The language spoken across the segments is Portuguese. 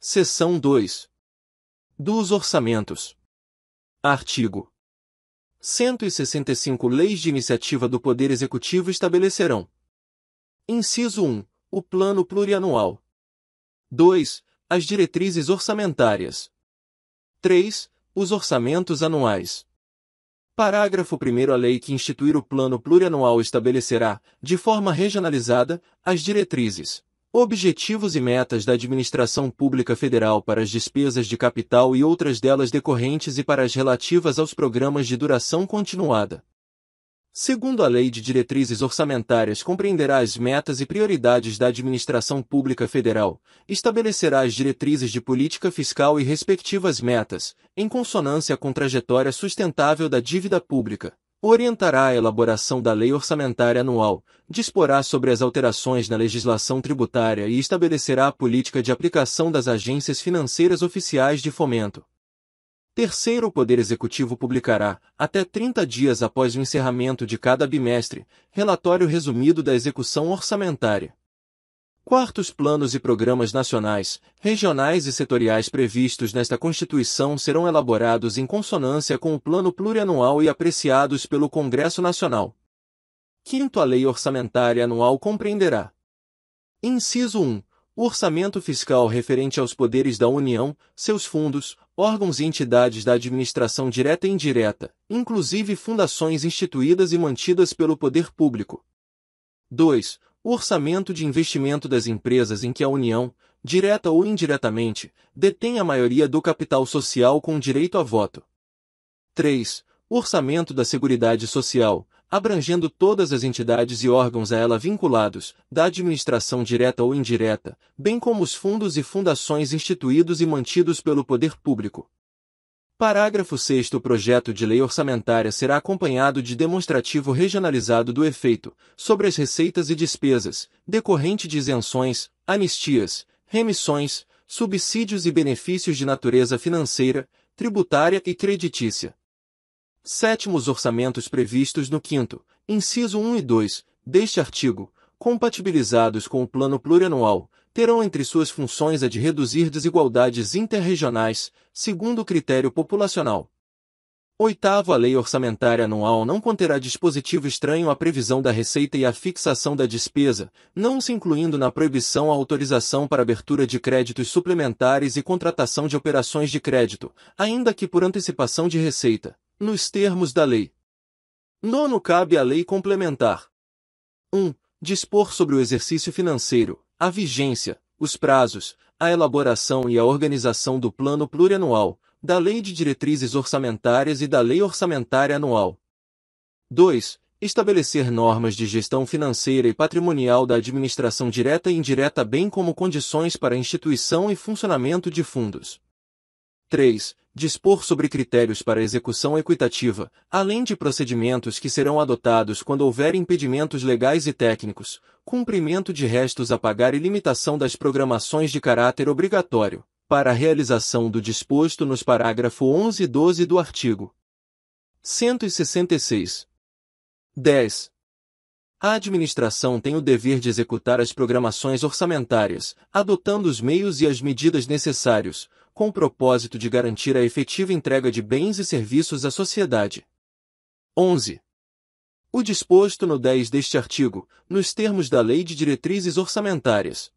Seção 2. Dos orçamentos. Artigo 165 Leis de iniciativa do Poder Executivo estabelecerão. Inciso 1. O Plano Plurianual. 2. As diretrizes orçamentárias. 3. Os orçamentos anuais. Parágrafo 1 A lei que instituir o Plano Plurianual estabelecerá, de forma regionalizada, as diretrizes, objetivos e metas da administração pública federal para as despesas de capital e outras delas decorrentes e para as relativas aos programas de duração continuada. Segundo a Lei de Diretrizes Orçamentárias compreenderá as metas e prioridades da administração pública federal, estabelecerá as diretrizes de política fiscal e respectivas metas, em consonância com trajetória sustentável da dívida pública, orientará a elaboração da Lei Orçamentária Anual, disporá sobre as alterações na legislação tributária e estabelecerá a política de aplicação das agências financeiras oficiais de fomento. Terceiro, o Poder Executivo publicará, até 30 dias após o encerramento de cada bimestre, relatório resumido da execução orçamentária. Quartos planos e programas nacionais, regionais e setoriais previstos nesta Constituição serão elaborados em consonância com o Plano Plurianual e apreciados pelo Congresso Nacional. Quinto, a Lei Orçamentária Anual compreenderá. Inciso 1. O orçamento fiscal referente aos poderes da União, seus fundos, órgãos e entidades da administração direta e indireta, inclusive fundações instituídas e mantidas pelo poder público. 2. O orçamento de investimento das empresas em que a União, direta ou indiretamente, detém a maioria do capital social com direito a voto. 3. O orçamento da Seguridade Social, abrangendo todas as entidades e órgãos a ela vinculados, da administração direta ou indireta, bem como os fundos e fundações instituídos e mantidos pelo poder público. Parágrafo 6 O projeto de lei orçamentária será acompanhado de demonstrativo regionalizado do efeito, sobre as receitas e despesas, decorrente de isenções, anistias, remissões, subsídios e benefícios de natureza financeira, tributária e creditícia. Sétimos orçamentos previstos no quinto, inciso 1 e 2, deste artigo, compatibilizados com o plano plurianual, terão entre suas funções a de reduzir desigualdades interregionais, segundo o critério populacional. Oitavo, a lei orçamentária anual não conterá dispositivo estranho à previsão da receita e à fixação da despesa, não se incluindo na proibição a autorização para abertura de créditos suplementares e contratação de operações de crédito, ainda que por antecipação de receita nos termos da lei. Nono cabe à lei complementar. 1. Dispor sobre o exercício financeiro, a vigência, os prazos, a elaboração e a organização do plano plurianual, da Lei de Diretrizes Orçamentárias e da Lei Orçamentária Anual. 2. Estabelecer normas de gestão financeira e patrimonial da administração direta e indireta bem como condições para instituição e funcionamento de fundos. 3 dispor sobre critérios para execução equitativa, além de procedimentos que serão adotados quando houver impedimentos legais e técnicos, cumprimento de restos a pagar e limitação das programações de caráter obrigatório, para a realização do disposto nos parágrafo 11 e 12 do artigo 166. 10. A administração tem o dever de executar as programações orçamentárias, adotando os meios e as medidas necessários, com o propósito de garantir a efetiva entrega de bens e serviços à sociedade. 11. O disposto no 10 deste artigo, nos termos da Lei de Diretrizes Orçamentárias.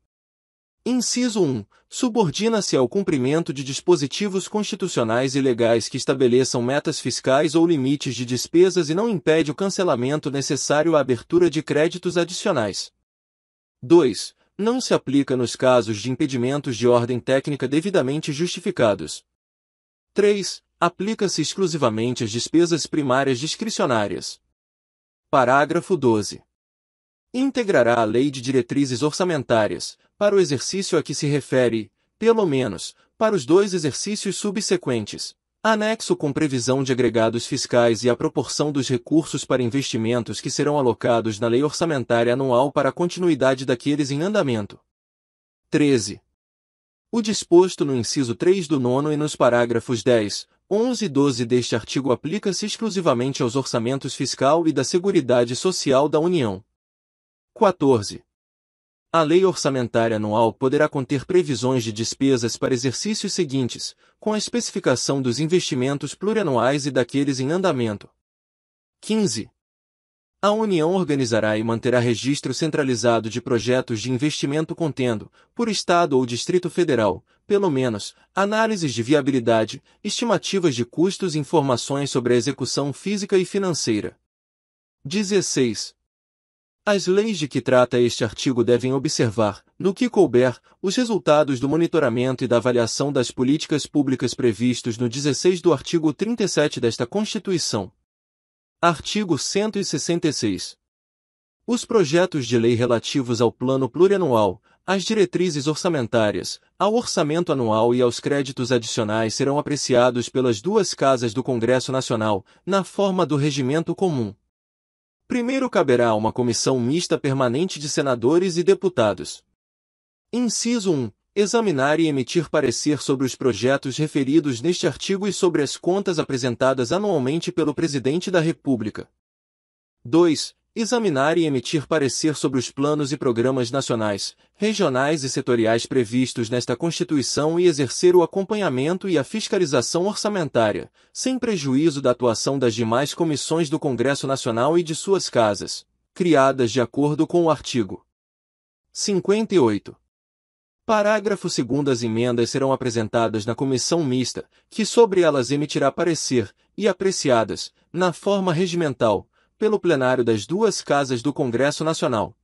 Inciso 1. Subordina-se ao cumprimento de dispositivos constitucionais e legais que estabeleçam metas fiscais ou limites de despesas e não impede o cancelamento necessário à abertura de créditos adicionais. 2 não se aplica nos casos de impedimentos de ordem técnica devidamente justificados. 3. Aplica-se exclusivamente às despesas primárias discricionárias. Parágrafo 12. Integrará a Lei de Diretrizes Orçamentárias, para o exercício a que se refere, pelo menos, para os dois exercícios subsequentes, Anexo com previsão de agregados fiscais e a proporção dos recursos para investimentos que serão alocados na Lei Orçamentária Anual para a continuidade daqueles em andamento. 13. O disposto no inciso 3 do nono e nos parágrafos 10, 11 e 12 deste artigo aplica-se exclusivamente aos orçamentos fiscal e da Seguridade Social da União. 14. A lei orçamentária anual poderá conter previsões de despesas para exercícios seguintes, com a especificação dos investimentos plurianuais e daqueles em andamento. 15. A União organizará e manterá registro centralizado de projetos de investimento contendo, por Estado ou Distrito Federal, pelo menos, análises de viabilidade, estimativas de custos e informações sobre a execução física e financeira. 16. As leis de que trata este artigo devem observar, no que couber, os resultados do monitoramento e da avaliação das políticas públicas previstos no 16 do artigo 37 desta Constituição. Artigo 166. Os projetos de lei relativos ao Plano Plurianual, às diretrizes orçamentárias, ao orçamento anual e aos créditos adicionais serão apreciados pelas duas casas do Congresso Nacional, na forma do regimento comum. Primeiro caberá a uma comissão mista permanente de senadores e deputados. Inciso 1. Examinar e emitir parecer sobre os projetos referidos neste artigo e sobre as contas apresentadas anualmente pelo Presidente da República. 2 examinar e emitir parecer sobre os planos e programas nacionais, regionais e setoriais previstos nesta Constituição e exercer o acompanhamento e a fiscalização orçamentária, sem prejuízo da atuação das demais comissões do Congresso Nacional e de suas casas, criadas de acordo com o artigo 58. Parágrafo 2 As emendas serão apresentadas na comissão mista, que sobre elas emitirá parecer, e apreciadas, na forma regimental, pelo plenário das duas casas do Congresso Nacional.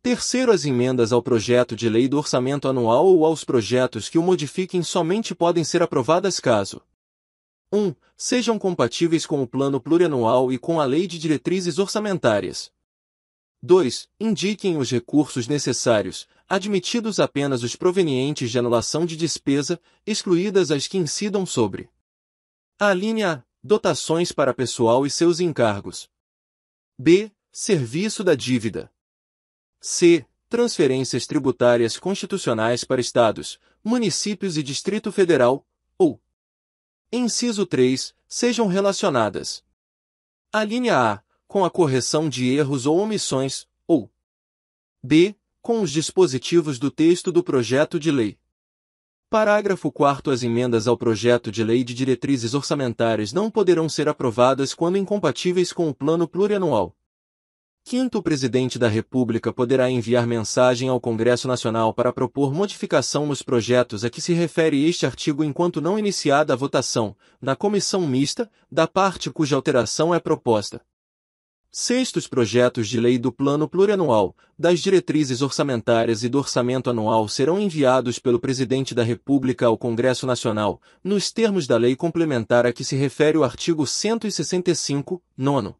Terceiro, as emendas ao projeto de lei do orçamento anual ou aos projetos que o modifiquem somente podem ser aprovadas caso 1. Sejam compatíveis com o plano plurianual e com a lei de diretrizes orçamentárias. 2. Indiquem os recursos necessários, admitidos apenas os provenientes de anulação de despesa, excluídas as que incidam sobre a linha A. Dotações para pessoal e seus encargos. B. Serviço da dívida. C. Transferências tributárias constitucionais para estados, municípios e Distrito Federal, ou. Inciso 3. Sejam relacionadas. A linha A. Com a correção de erros ou omissões, ou. B. Com os dispositivos do texto do projeto de lei. Parágrafo 4 As emendas ao projeto de lei de diretrizes orçamentárias não poderão ser aprovadas quando incompatíveis com o plano plurianual. Quinto, o presidente da República poderá enviar mensagem ao Congresso Nacional para propor modificação nos projetos a que se refere este artigo enquanto não iniciada a votação, na comissão mista, da parte cuja alteração é proposta. Sextos projetos de lei do Plano Plurianual, das diretrizes orçamentárias e do orçamento anual serão enviados pelo Presidente da República ao Congresso Nacional, nos termos da lei complementar a que se refere o artigo 165, nono.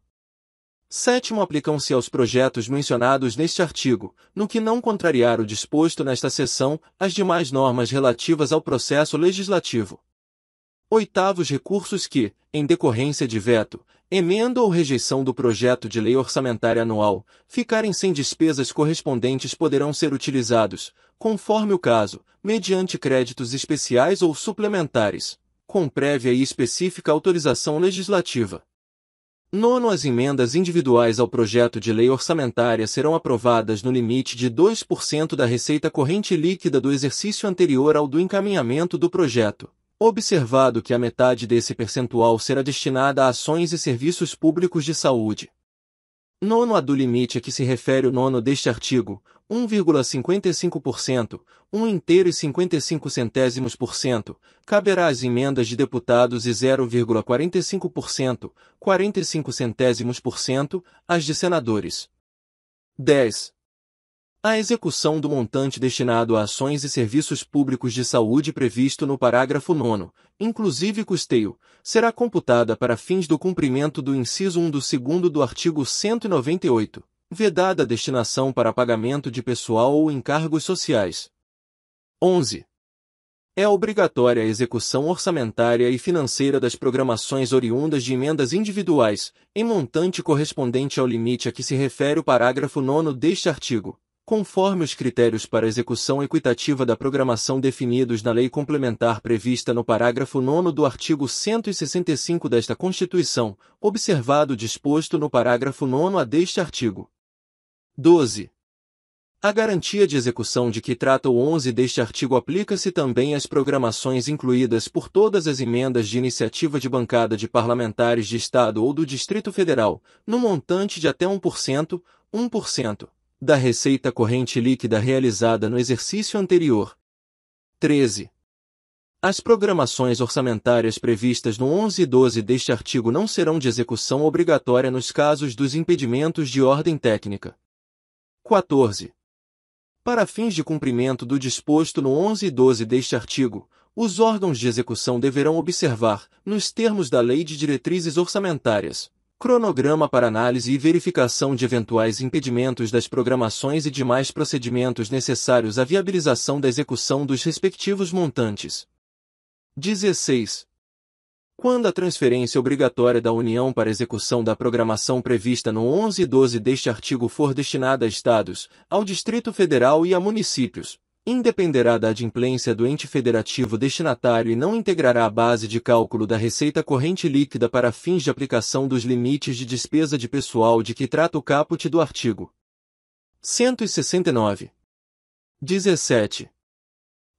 Sétimo aplicam-se aos projetos mencionados neste artigo, no que não contrariar o disposto nesta seção, as demais normas relativas ao processo legislativo. Oitavos recursos que, em decorrência de veto, emenda ou rejeição do projeto de lei orçamentária anual, ficarem sem despesas correspondentes poderão ser utilizados, conforme o caso, mediante créditos especiais ou suplementares, com prévia e específica autorização legislativa. Nono, as emendas individuais ao projeto de lei orçamentária serão aprovadas no limite de 2% da receita corrente líquida do exercício anterior ao do encaminhamento do projeto observado que a metade desse percentual será destinada a ações e serviços públicos de saúde. Nono a do limite a que se refere o nono deste artigo, 1,55%, 1 inteiro e 55 centésimos por cento, caberá às emendas de deputados e 0,45%, 45 centésimos por cento, às de senadores. 10. A execução do montante destinado a ações e serviços públicos de saúde previsto no parágrafo 9, inclusive custeio, será computada para fins do cumprimento do inciso 1 do segundo do artigo 198, vedada a destinação para pagamento de pessoal ou encargos sociais. 11. É obrigatória a execução orçamentária e financeira das programações oriundas de emendas individuais, em montante correspondente ao limite a que se refere o parágrafo 9 deste artigo conforme os critérios para execução equitativa da programação definidos na lei complementar prevista no parágrafo 9 do artigo 165 desta Constituição, observado o disposto no parágrafo 9 a deste artigo. 12. A garantia de execução de que trata o 11 deste artigo aplica-se também às programações incluídas por todas as emendas de iniciativa de bancada de parlamentares de Estado ou do Distrito Federal, no montante de até 1%, 1%, da receita corrente líquida realizada no exercício anterior. 13. As programações orçamentárias previstas no 11 e 12 deste artigo não serão de execução obrigatória nos casos dos impedimentos de ordem técnica. 14. Para fins de cumprimento do disposto no 11 e 12 deste artigo, os órgãos de execução deverão observar, nos termos da Lei de Diretrizes Orçamentárias, cronograma para análise e verificação de eventuais impedimentos das programações e demais procedimentos necessários à viabilização da execução dos respectivos montantes. 16. Quando a transferência obrigatória da União para execução da programação prevista no 11 e 12 deste artigo for destinada a Estados, ao Distrito Federal e a municípios, independerá da adimplência do ente federativo destinatário e não integrará a base de cálculo da receita corrente líquida para fins de aplicação dos limites de despesa de pessoal de que trata o caput do artigo 169. 17.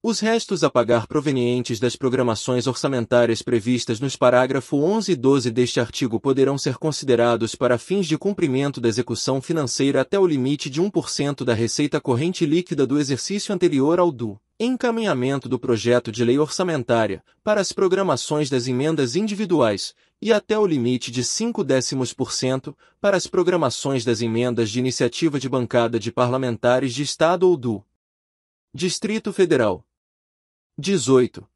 Os restos a pagar provenientes das programações orçamentárias previstas nos parágrafo 11 e 12 deste artigo poderão ser considerados para fins de cumprimento da execução financeira até o limite de 1% da receita corrente líquida do exercício anterior ao do encaminhamento do projeto de lei orçamentária para as programações das emendas individuais e até o limite de 5 décimos por cento para as programações das emendas de iniciativa de bancada de parlamentares de Estado ou do Distrito Federal. 18.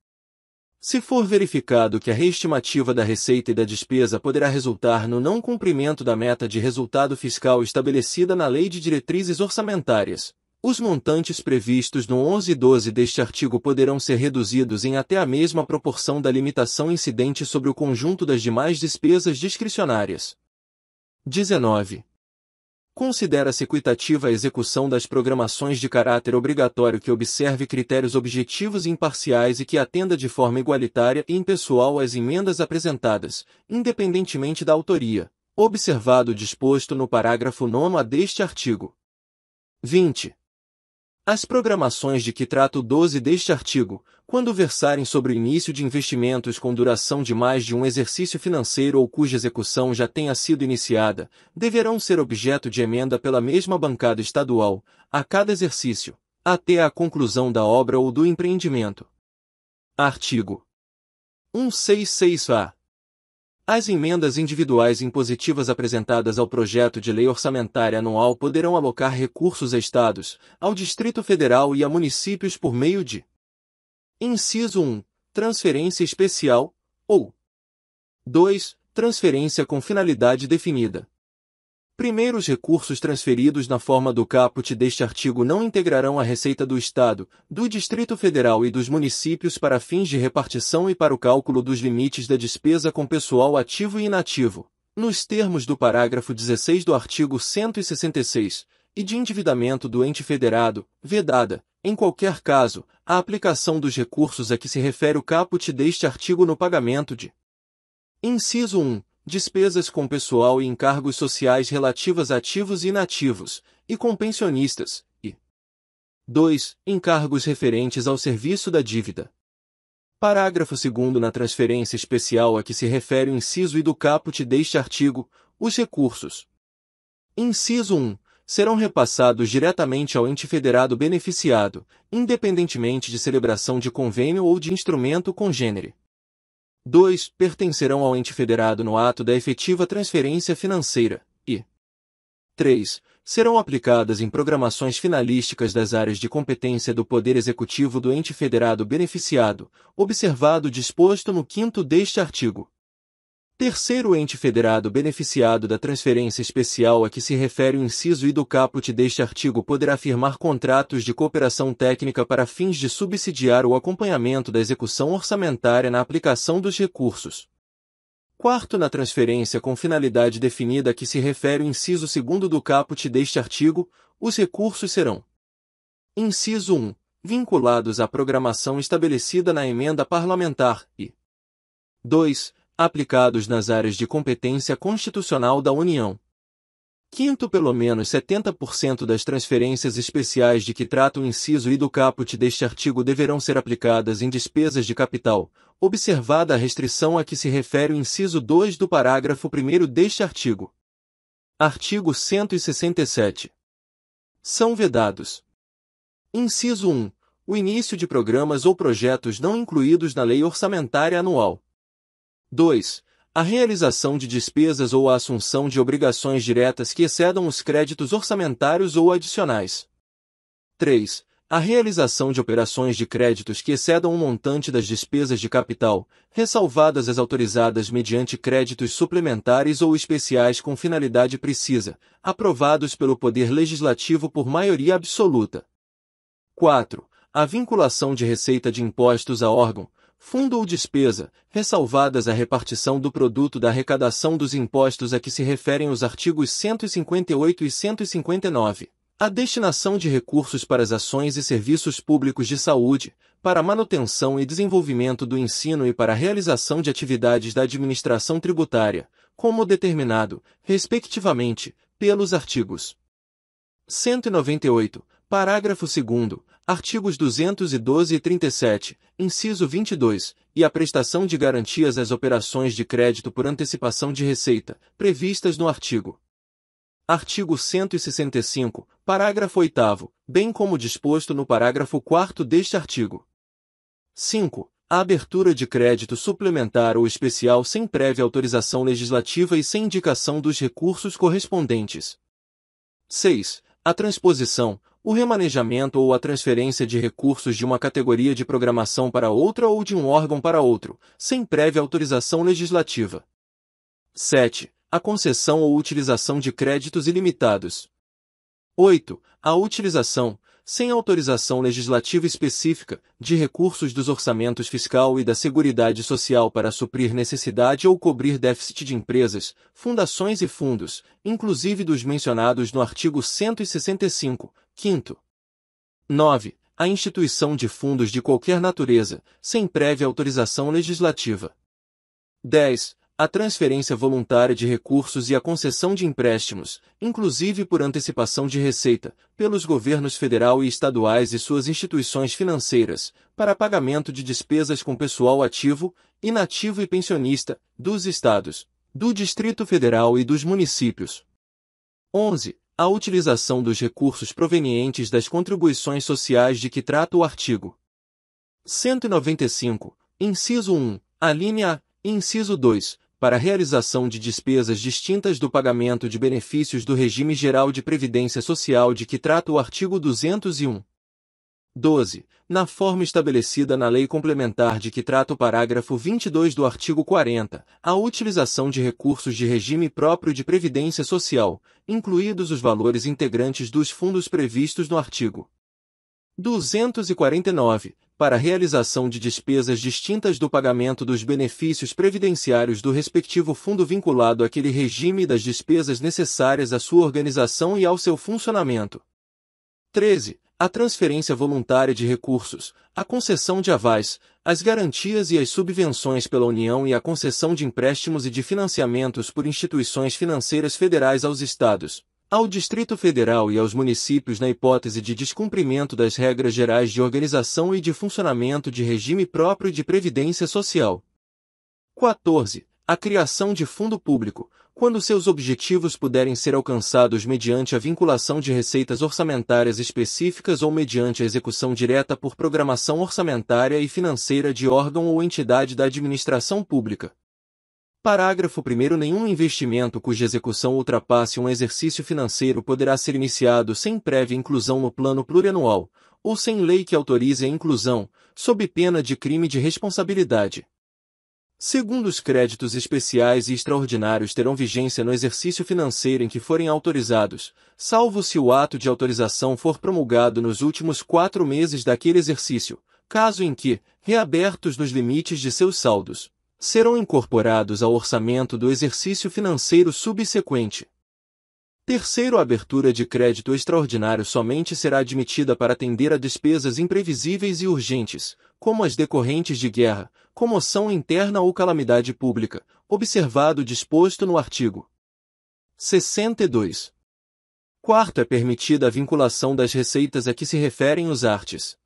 Se for verificado que a reestimativa da receita e da despesa poderá resultar no não cumprimento da meta de resultado fiscal estabelecida na Lei de Diretrizes Orçamentárias, os montantes previstos no 11 e 12 deste artigo poderão ser reduzidos em até a mesma proporção da limitação incidente sobre o conjunto das demais despesas discricionárias. 19. Considera-se equitativa a execução das programações de caráter obrigatório que observe critérios objetivos e imparciais e que atenda de forma igualitária e impessoal às emendas apresentadas, independentemente da autoria, observado o disposto no parágrafo 9 deste artigo. 20. As programações de que trata o 12 deste artigo, quando versarem sobre o início de investimentos com duração de mais de um exercício financeiro ou cuja execução já tenha sido iniciada, deverão ser objeto de emenda pela mesma bancada estadual, a cada exercício, até a conclusão da obra ou do empreendimento. Artigo 166-A as emendas individuais impositivas apresentadas ao projeto de lei orçamentária anual poderão alocar recursos a estados, ao Distrito Federal e a municípios por meio de Inciso 1. Transferência especial, ou 2. Transferência com finalidade definida. Primeiros recursos transferidos na forma do caput deste artigo não integrarão a receita do Estado, do Distrito Federal e dos municípios para fins de repartição e para o cálculo dos limites da despesa com pessoal ativo e inativo, nos termos do parágrafo 16 do artigo 166, e de endividamento do ente federado, vedada, em qualquer caso, a aplicação dos recursos a que se refere o caput deste artigo no pagamento de Inciso 1 despesas com pessoal e encargos sociais relativas a ativos e inativos, e com pensionistas, e 2. Encargos referentes ao serviço da dívida. Parágrafo 2 Na transferência especial a que se refere o inciso e do caput deste artigo, os recursos. Inciso 1. Serão repassados diretamente ao ente federado beneficiado, independentemente de celebração de convênio ou de instrumento congênere. 2. Pertencerão ao ente federado no ato da efetiva transferência financeira, e 3. Serão aplicadas em programações finalísticas das áreas de competência do Poder Executivo do ente federado beneficiado, observado o disposto no quinto deste artigo. Terceiro ente federado beneficiado da transferência especial a que se refere o inciso I do caput deste artigo poderá firmar contratos de cooperação técnica para fins de subsidiar o acompanhamento da execução orçamentária na aplicação dos recursos. Quarto, na transferência com finalidade definida a que se refere o inciso II do caput deste artigo, os recursos serão: Inciso 1. Vinculados à programação estabelecida na emenda parlamentar e 2 aplicados nas áreas de competência constitucional da União. Quinto, pelo menos 70% das transferências especiais de que trata o inciso I do caput deste artigo deverão ser aplicadas em despesas de capital, observada a restrição a que se refere o inciso 2 do parágrafo 1 deste artigo. Artigo 167. São vedados. Inciso 1. O início de programas ou projetos não incluídos na lei orçamentária anual. 2 a realização de despesas ou a assunção de obrigações diretas que excedam os créditos orçamentários ou adicionais. 3. A realização de operações de créditos que excedam o montante das despesas de capital, ressalvadas as autorizadas mediante créditos suplementares ou especiais com finalidade precisa, aprovados pelo Poder Legislativo por maioria absoluta. 4. A vinculação de receita de impostos a órgão, fundo ou despesa, ressalvadas a repartição do produto da arrecadação dos impostos a que se referem os artigos 158 e 159. A destinação de recursos para as ações e serviços públicos de saúde, para a manutenção e desenvolvimento do ensino e para a realização de atividades da administração tributária, como determinado, respectivamente, pelos artigos 198, parágrafo 2 Artigos 212 e 37, inciso 22, e a prestação de garantias às operações de crédito por antecipação de receita, previstas no artigo. Artigo 165, parágrafo 8 bem como disposto no parágrafo 4 deste artigo. 5. A abertura de crédito suplementar ou especial sem prévia autorização legislativa e sem indicação dos recursos correspondentes. 6. A transposição, o remanejamento ou a transferência de recursos de uma categoria de programação para outra ou de um órgão para outro, sem prévia autorização legislativa. 7. A concessão ou utilização de créditos ilimitados. 8. A utilização, sem autorização legislativa específica, de recursos dos orçamentos fiscal e da Seguridade Social para suprir necessidade ou cobrir déficit de empresas, fundações e fundos, inclusive dos mencionados no artigo 165, 5. 9. A instituição de fundos de qualquer natureza, sem prévia autorização legislativa. 10 a transferência voluntária de recursos e a concessão de empréstimos, inclusive por antecipação de receita, pelos governos federal e estaduais e suas instituições financeiras, para pagamento de despesas com pessoal ativo, inativo e pensionista, dos estados, do Distrito Federal e dos municípios. 11. A utilização dos recursos provenientes das contribuições sociais de que trata o artigo 195, inciso 1, a linha A, inciso 2, para a realização de despesas distintas do pagamento de benefícios do regime geral de previdência social de que trata o artigo 201. 12. Na forma estabelecida na lei complementar de que trata o parágrafo 22 do artigo 40, a utilização de recursos de regime próprio de previdência social, incluídos os valores integrantes dos fundos previstos no artigo 249, para realização de despesas distintas do pagamento dos benefícios previdenciários do respectivo fundo vinculado àquele regime das despesas necessárias à sua organização e ao seu funcionamento. 13. A transferência voluntária de recursos, a concessão de avais, as garantias e as subvenções pela União e a concessão de empréstimos e de financiamentos por instituições financeiras federais aos Estados, ao Distrito Federal e aos municípios na hipótese de descumprimento das regras gerais de organização e de funcionamento de regime próprio de previdência social. 14. A criação de fundo público, quando seus objetivos puderem ser alcançados mediante a vinculação de receitas orçamentárias específicas ou mediante a execução direta por programação orçamentária e financeira de órgão ou entidade da administração pública. Parágrafo 1 Nenhum investimento cuja execução ultrapasse um exercício financeiro poderá ser iniciado sem prévia inclusão no plano plurianual, ou sem lei que autorize a inclusão, sob pena de crime de responsabilidade. Segundo os créditos especiais e extraordinários terão vigência no exercício financeiro em que forem autorizados, salvo se o ato de autorização for promulgado nos últimos quatro meses daquele exercício, caso em que, reabertos nos limites de seus saldos, serão incorporados ao orçamento do exercício financeiro subsequente. Terceiro, a abertura de crédito extraordinário somente será admitida para atender a despesas imprevisíveis e urgentes, como as decorrentes de guerra, comoção interna ou calamidade pública, observado o disposto no artigo 62. Quarto, é permitida a vinculação das receitas a que se referem os artes.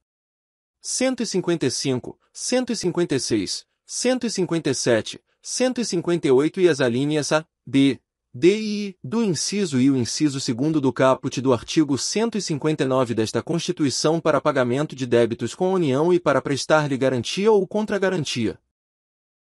155, 156, 157, 158 e as alíneas A, B, D e I do inciso e o inciso segundo do caput do artigo 159 desta Constituição para pagamento de débitos com a União e para prestar-lhe garantia ou contragarantia.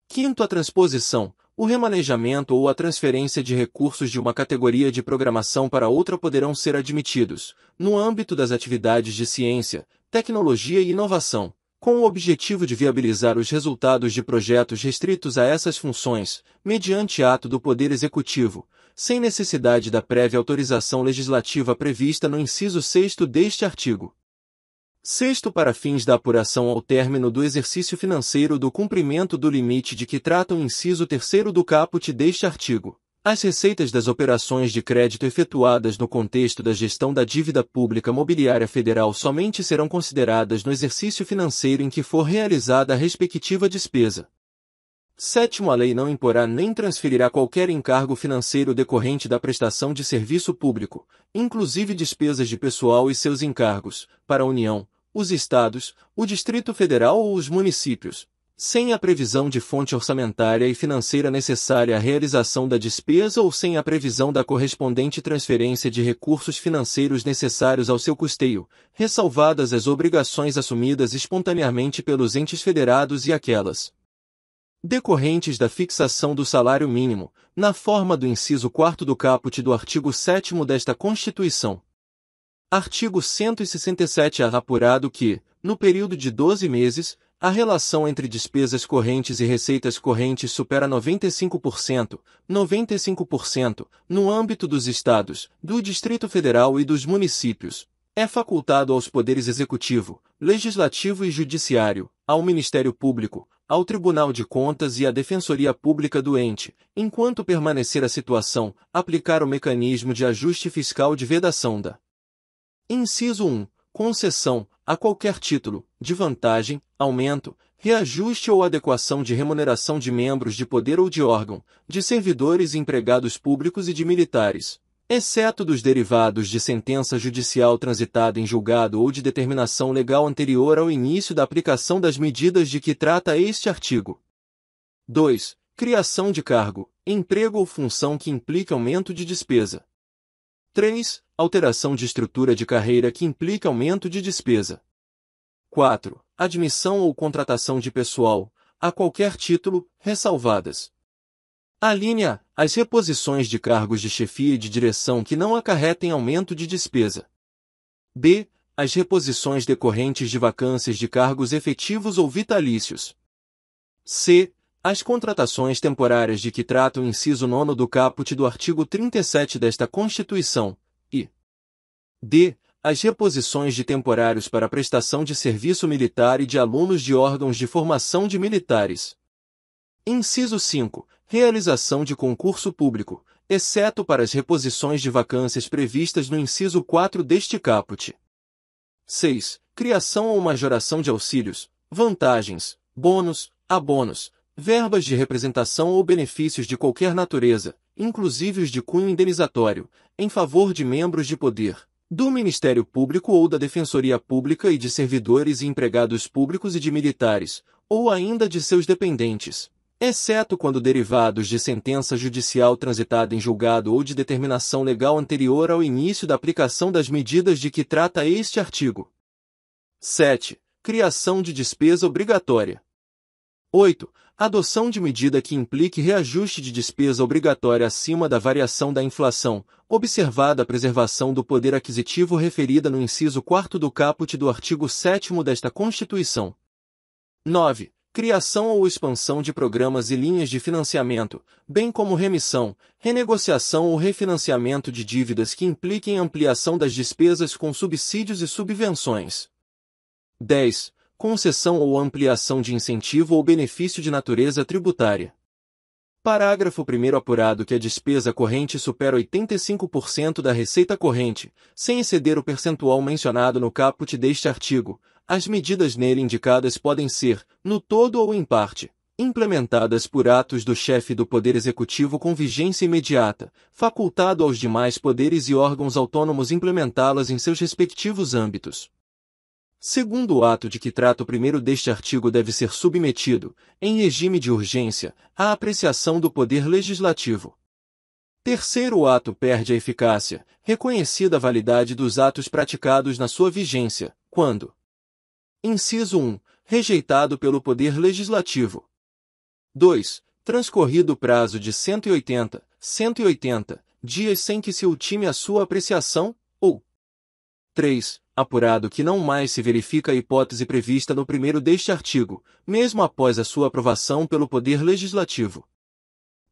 Quinto, a transposição, o remanejamento ou a transferência de recursos de uma categoria de programação para outra poderão ser admitidos, no âmbito das atividades de ciência, tecnologia e inovação, com o objetivo de viabilizar os resultados de projetos restritos a essas funções, mediante ato do Poder Executivo, sem necessidade da prévia autorização legislativa prevista no inciso 6 deste artigo. Sexto, para fins da apuração ao término do exercício financeiro do cumprimento do limite de que trata o inciso terceiro do caput deste artigo. As receitas das operações de crédito efetuadas no contexto da gestão da dívida pública mobiliária federal somente serão consideradas no exercício financeiro em que for realizada a respectiva despesa. Sétimo, a lei não imporá nem transferirá qualquer encargo financeiro decorrente da prestação de serviço público, inclusive despesas de pessoal e seus encargos, para a União, os estados, o Distrito Federal ou os municípios, sem a previsão de fonte orçamentária e financeira necessária à realização da despesa ou sem a previsão da correspondente transferência de recursos financeiros necessários ao seu custeio, ressalvadas as obrigações assumidas espontaneamente pelos entes federados e aquelas decorrentes da fixação do salário mínimo, na forma do inciso 4 do caput do artigo 7 desta Constituição, Artigo 167 é apurado que, no período de 12 meses, a relação entre despesas correntes e receitas correntes supera 95%, 95%, no âmbito dos estados, do Distrito Federal e dos municípios. É facultado aos poderes executivo, legislativo e judiciário, ao Ministério Público, ao Tribunal de Contas e à Defensoria Pública do ente, enquanto permanecer a situação, aplicar o mecanismo de ajuste fiscal de vedação da Inciso 1. Concessão, a qualquer título, de vantagem, aumento, reajuste ou adequação de remuneração de membros de poder ou de órgão, de servidores e empregados públicos e de militares, exceto dos derivados de sentença judicial transitada em julgado ou de determinação legal anterior ao início da aplicação das medidas de que trata este artigo. 2. Criação de cargo, emprego ou função que implique aumento de despesa. 3. Alteração de estrutura de carreira que implica aumento de despesa. 4. Admissão ou contratação de pessoal, a qualquer título, ressalvadas. A linha As reposições de cargos de chefia e de direção que não acarretem aumento de despesa. B. As reposições decorrentes de vacâncias de cargos efetivos ou vitalícios. C. As contratações temporárias de que trata o inciso 9 do caput do artigo 37 desta Constituição, e d. As reposições de temporários para prestação de serviço militar e de alunos de órgãos de formação de militares. Inciso 5. Realização de concurso público, exceto para as reposições de vacâncias previstas no inciso 4 deste caput. 6. Criação ou majoração de auxílios, vantagens, bônus, abonos, verbas de representação ou benefícios de qualquer natureza, inclusive os de cunho indenizatório, em favor de membros de poder, do Ministério Público ou da Defensoria Pública e de servidores e empregados públicos e de militares, ou ainda de seus dependentes, exceto quando derivados de sentença judicial transitada em julgado ou de determinação legal anterior ao início da aplicação das medidas de que trata este artigo. 7. Criação de despesa obrigatória. 8. Adoção de medida que implique reajuste de despesa obrigatória acima da variação da inflação, observada a preservação do poder aquisitivo referida no inciso 4 do caput do artigo 7 desta Constituição. 9. Criação ou expansão de programas e linhas de financiamento, bem como remissão, renegociação ou refinanciamento de dívidas que impliquem ampliação das despesas com subsídios e subvenções. 10 concessão ou ampliação de incentivo ou benefício de natureza tributária. Parágrafo 1 apurado que a despesa corrente supera 85% da receita corrente, sem exceder o percentual mencionado no caput deste artigo, as medidas nele indicadas podem ser, no todo ou em parte, implementadas por atos do chefe do Poder Executivo com vigência imediata, facultado aos demais poderes e órgãos autônomos implementá-las em seus respectivos âmbitos. Segundo o ato de que trata o primeiro deste artigo deve ser submetido, em regime de urgência, à apreciação do Poder Legislativo. Terceiro, ato perde a eficácia, reconhecida a validade dos atos praticados na sua vigência, quando. Inciso 1. Rejeitado pelo Poder Legislativo. 2. Transcorrido o prazo de 180, 180 dias sem que se ultime a sua apreciação, ou 3. Apurado que não mais se verifica a hipótese prevista no primeiro deste artigo, mesmo após a sua aprovação pelo Poder Legislativo.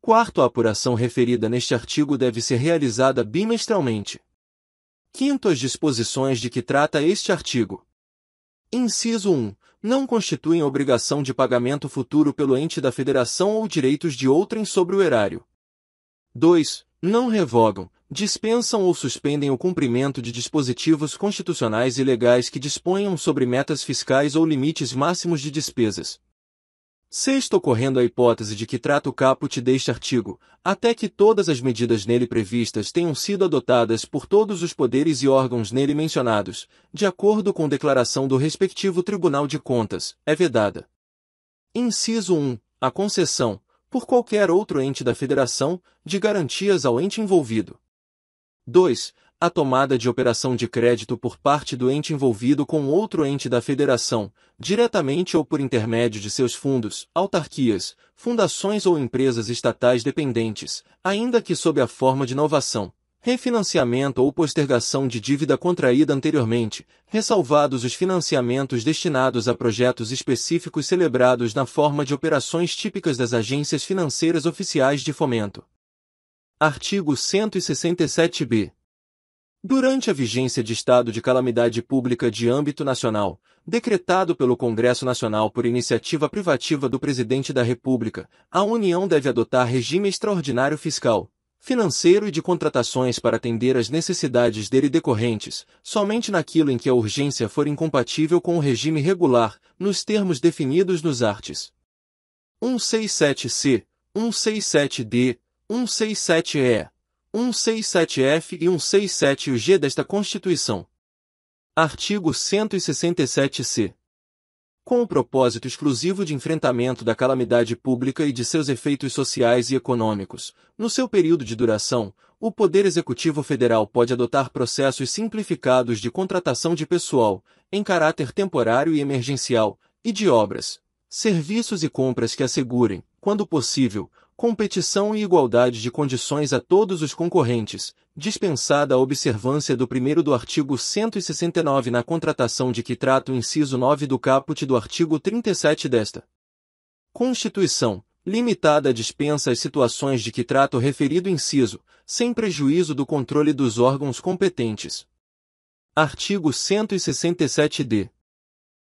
Quarto, a apuração referida neste artigo deve ser realizada bimestralmente. Quinto, as disposições de que trata este artigo. Inciso 1 não constituem obrigação de pagamento futuro pelo ente da federação ou direitos de outrem sobre o erário. 2. Não revogam, dispensam ou suspendem o cumprimento de dispositivos constitucionais e legais que disponham sobre metas fiscais ou limites máximos de despesas. Sexto ocorrendo a hipótese de que trata o caput deste artigo, até que todas as medidas nele previstas tenham sido adotadas por todos os poderes e órgãos nele mencionados, de acordo com declaração do respectivo Tribunal de Contas, é vedada. Inciso 1. A concessão, por qualquer outro ente da Federação, de garantias ao ente envolvido. 2 a tomada de operação de crédito por parte do ente envolvido com outro ente da federação, diretamente ou por intermédio de seus fundos, autarquias, fundações ou empresas estatais dependentes, ainda que sob a forma de inovação, refinanciamento ou postergação de dívida contraída anteriormente, ressalvados os financiamentos destinados a projetos específicos celebrados na forma de operações típicas das agências financeiras oficiais de fomento. Artigo 167b. Durante a vigência de estado de calamidade pública de âmbito nacional, decretado pelo Congresso Nacional por iniciativa privativa do Presidente da República, a União deve adotar regime extraordinário fiscal, financeiro e de contratações para atender às necessidades dele decorrentes, somente naquilo em que a urgência for incompatível com o regime regular, nos termos definidos nos artes. 167-C, 167-D, 167-E. 167F e 167G desta Constituição. Artigo 167-C. Com o propósito exclusivo de enfrentamento da calamidade pública e de seus efeitos sociais e econômicos, no seu período de duração, o Poder Executivo Federal pode adotar processos simplificados de contratação de pessoal, em caráter temporário e emergencial, e de obras, serviços e compras que assegurem, quando possível, competição e igualdade de condições a todos os concorrentes, dispensada a observância do primeiro do artigo 169 na contratação de que trata o inciso 9 do caput do artigo 37 desta Constituição, limitada a dispensa às situações de que trata o referido inciso, sem prejuízo do controle dos órgãos competentes. Artigo 167-D.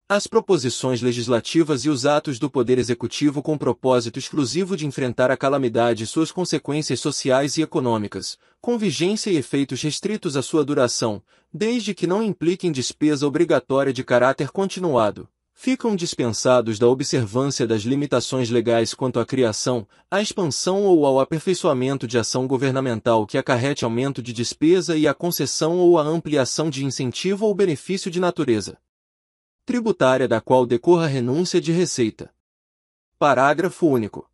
As proposições legislativas e os atos do Poder Executivo com propósito exclusivo de enfrentar a calamidade e suas consequências sociais e econômicas, com vigência e efeitos restritos à sua duração, desde que não impliquem despesa obrigatória de caráter continuado, ficam dispensados da observância das limitações legais quanto à criação, à expansão ou ao aperfeiçoamento de ação governamental que acarrete aumento de despesa e à concessão ou à ampliação de incentivo ou benefício de natureza tributária da qual decorra renúncia de receita. Parágrafo único.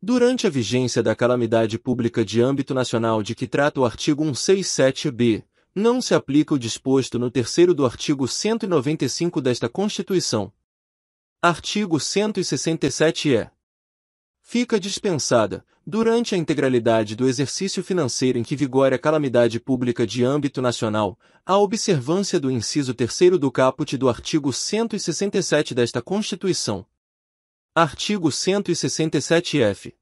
Durante a vigência da calamidade pública de âmbito nacional de que trata o artigo 167b, não se aplica o disposto no terceiro do artigo 195 desta Constituição. Artigo 167-E fica dispensada, durante a integralidade do exercício financeiro em que vigore a calamidade pública de âmbito nacional, a observância do inciso 3 do caput do artigo 167 desta Constituição. Artigo 167-F.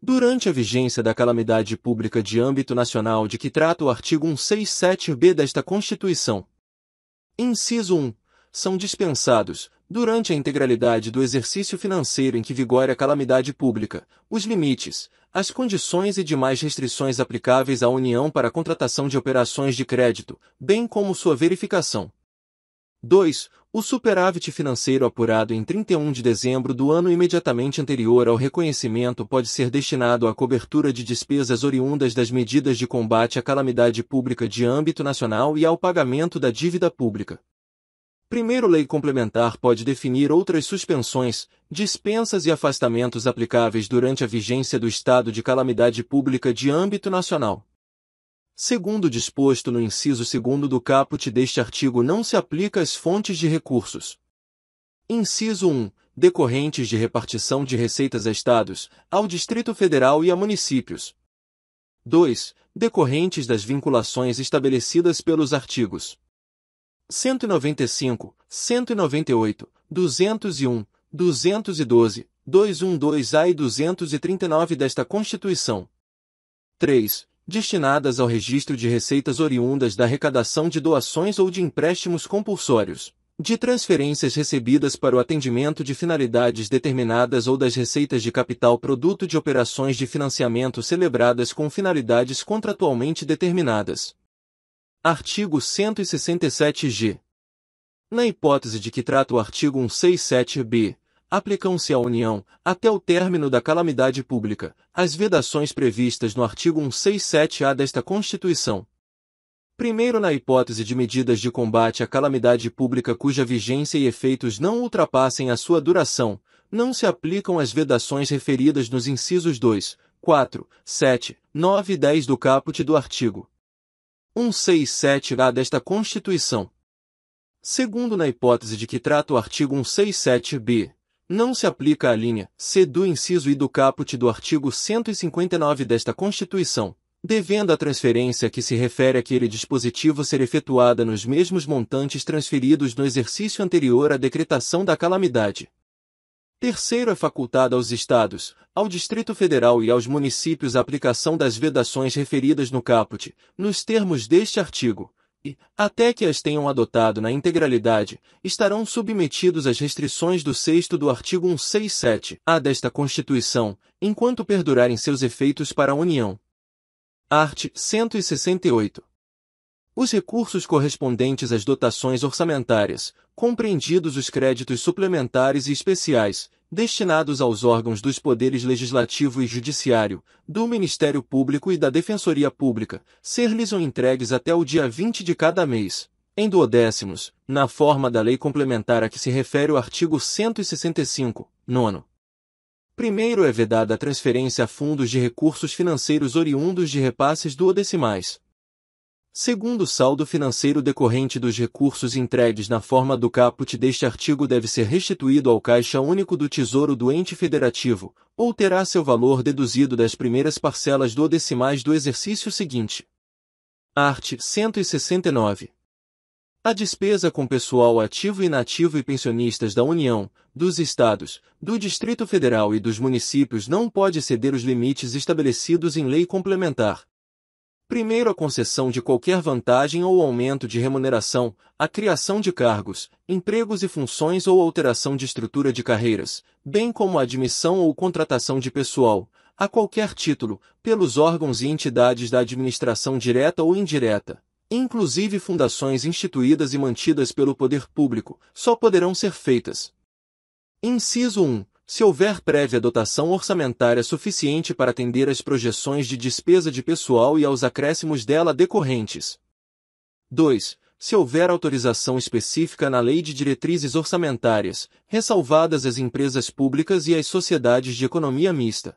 Durante a vigência da calamidade pública de âmbito nacional de que trata o artigo 167b desta Constituição. Inciso 1. São dispensados, durante a integralidade do exercício financeiro em que vigore a calamidade pública, os limites, as condições e demais restrições aplicáveis à União para a contratação de operações de crédito, bem como sua verificação. 2. o superávit financeiro apurado em 31 de dezembro do ano imediatamente anterior ao reconhecimento pode ser destinado à cobertura de despesas oriundas das medidas de combate à calamidade pública de âmbito nacional e ao pagamento da dívida pública. Primeiro, lei complementar pode definir outras suspensões, dispensas e afastamentos aplicáveis durante a vigência do estado de calamidade pública de âmbito nacional. Segundo disposto no inciso 2 do caput deste artigo não se aplica às fontes de recursos. Inciso 1. Decorrentes de repartição de receitas a estados, ao Distrito Federal e a municípios. 2. Decorrentes das vinculações estabelecidas pelos artigos 195, 198, 201, 212, 212-A e 239 desta Constituição. 3 destinadas ao registro de receitas oriundas da arrecadação de doações ou de empréstimos compulsórios, de transferências recebidas para o atendimento de finalidades determinadas ou das receitas de capital produto de operações de financiamento celebradas com finalidades contratualmente determinadas. Artigo 167-G. Na hipótese de que trata o artigo 167-B, aplicam-se à União, até o término da calamidade pública, as vedações previstas no artigo 167-A desta Constituição. Primeiro, na hipótese de medidas de combate à calamidade pública cuja vigência e efeitos não ultrapassem a sua duração, não se aplicam as vedações referidas nos incisos 2, 4, 7, 9 e 10 do caput do artigo 167-A desta Constituição. Segundo, na hipótese de que trata o artigo 167-B, não se aplica a linha C do inciso I do caput do artigo 159 desta Constituição, devendo a transferência que se refere àquele dispositivo ser efetuada nos mesmos montantes transferidos no exercício anterior à decretação da calamidade. Terceiro é facultada aos Estados, ao Distrito Federal e aos municípios a aplicação das vedações referidas no caput, nos termos deste artigo, e, até que as tenham adotado na integralidade, estarão submetidos às restrições do sexto do artigo 167-A desta Constituição, enquanto perdurarem seus efeitos para a União. Art. 168. Os recursos correspondentes às dotações orçamentárias, compreendidos os créditos suplementares e especiais, destinados aos órgãos dos poderes legislativo e judiciário, do Ministério Público e da Defensoria Pública, ser-lhes entregues até o dia 20 de cada mês, em duodécimos, na forma da lei complementar a que se refere o artigo 165, nono. Primeiro é vedada a transferência a fundos de recursos financeiros oriundos de repasses duodecimais, Segundo o saldo financeiro decorrente dos recursos entregues na forma do caput deste artigo deve ser restituído ao Caixa Único do Tesouro do ente federativo, ou terá seu valor deduzido das primeiras parcelas do decimais do exercício seguinte. Art. 169. A despesa com pessoal ativo e inativo e pensionistas da União, dos Estados, do Distrito Federal e dos municípios não pode exceder os limites estabelecidos em lei complementar, Primeiro, a concessão de qualquer vantagem ou aumento de remuneração, a criação de cargos, empregos e funções ou alteração de estrutura de carreiras, bem como a admissão ou contratação de pessoal, a qualquer título, pelos órgãos e entidades da administração direta ou indireta, inclusive fundações instituídas e mantidas pelo poder público, só poderão ser feitas. Inciso 1 se houver prévia dotação orçamentária suficiente para atender às projeções de despesa de pessoal e aos acréscimos dela decorrentes. 2. Se houver autorização específica na Lei de Diretrizes Orçamentárias, ressalvadas as empresas públicas e as sociedades de economia mista.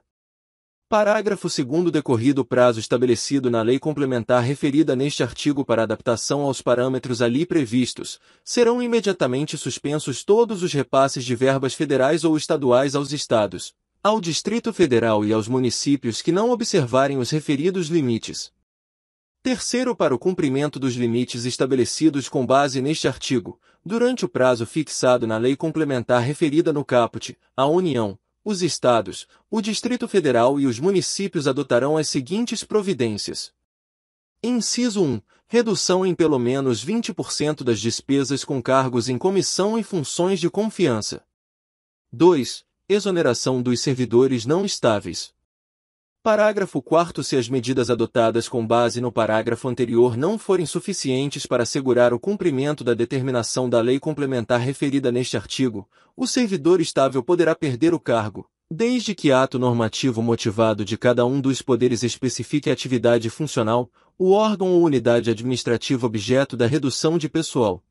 Parágrafo 2 Decorrido o prazo estabelecido na lei complementar referida neste artigo para adaptação aos parâmetros ali previstos, serão imediatamente suspensos todos os repasses de verbas federais ou estaduais aos estados, ao Distrito Federal e aos municípios que não observarem os referidos limites. Terceiro, para o cumprimento dos limites estabelecidos com base neste artigo, durante o prazo fixado na lei complementar referida no caput, a União, os estados, o Distrito Federal e os municípios adotarão as seguintes providências. Inciso 1. Redução em pelo menos 20% das despesas com cargos em comissão e funções de confiança. 2. Exoneração dos servidores não estáveis. Parágrafo 4 Se as medidas adotadas com base no parágrafo anterior não forem suficientes para assegurar o cumprimento da determinação da lei complementar referida neste artigo, o servidor estável poderá perder o cargo, desde que ato normativo motivado de cada um dos poderes especifique a atividade funcional, o órgão ou unidade administrativa objeto da redução de pessoal.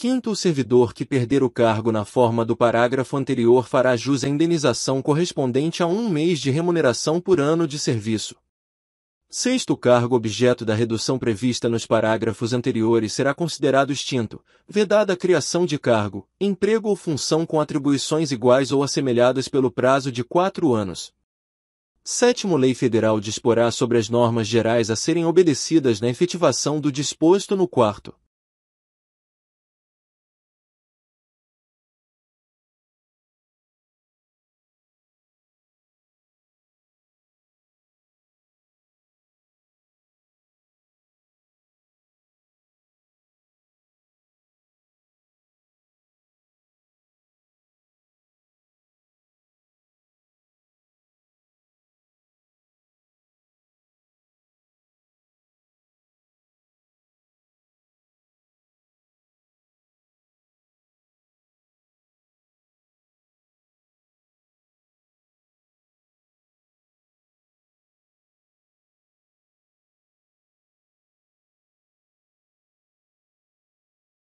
Quinto, o servidor que perder o cargo na forma do parágrafo anterior fará jus à indenização correspondente a um mês de remuneração por ano de serviço. Sexto, o cargo objeto da redução prevista nos parágrafos anteriores será considerado extinto, vedada a criação de cargo, emprego ou função com atribuições iguais ou assemelhadas pelo prazo de quatro anos. Sétimo, lei federal disporá sobre as normas gerais a serem obedecidas na efetivação do disposto no quarto